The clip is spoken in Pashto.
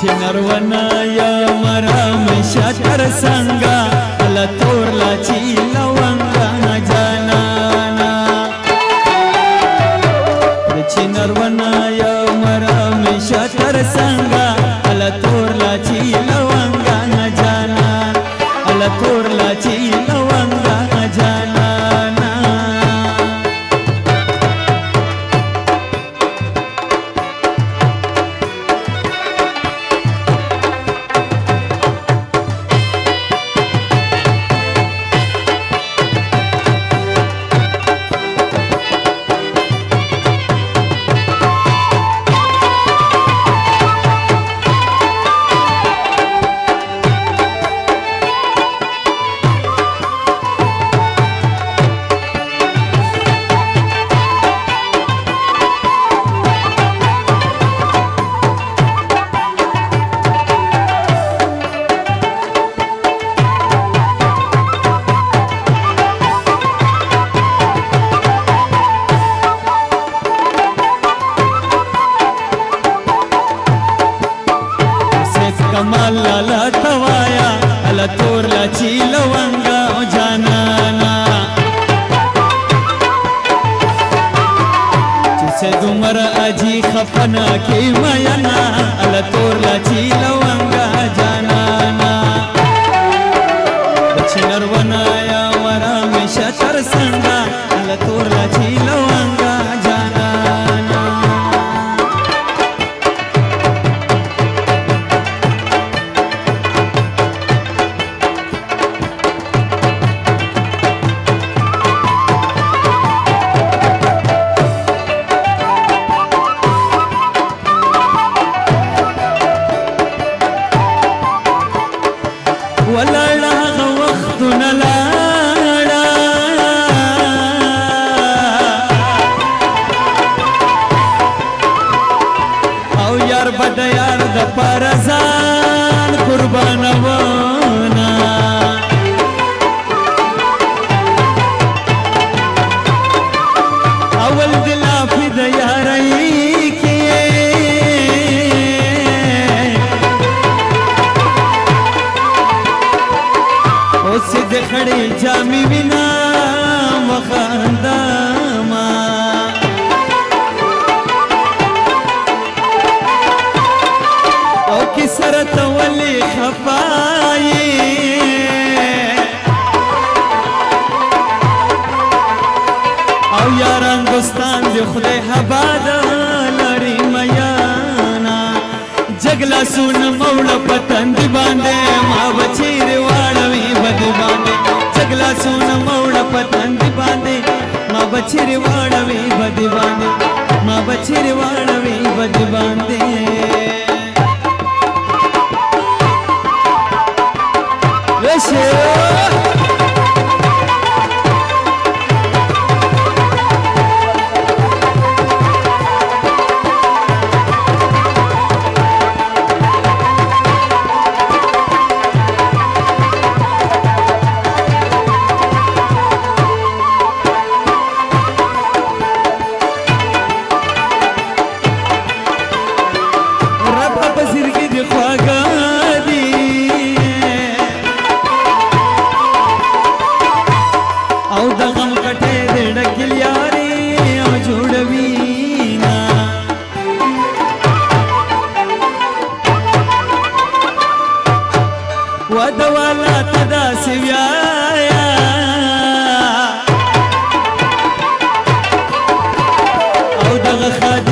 सिनरवना या मराम शकर संगा अला तोरला चिलवंगा जनाना सिनरवना या मराम کمال لالا توایا الا تور لا چی لونگا جانانا چې څه دومره اجي خفنا کې میا نا الا تور لا چی بد یار د پرزان قربانو یاران دوستان دی خدای حبادا لري میانا جګلا سون مولا پتند باندې ما بچی رواړوي بد باندې جګلا سون مولا پتند باندې ما بچی رواړوي بد باندې ما بچی رواړوي بد باندې Let's hear दा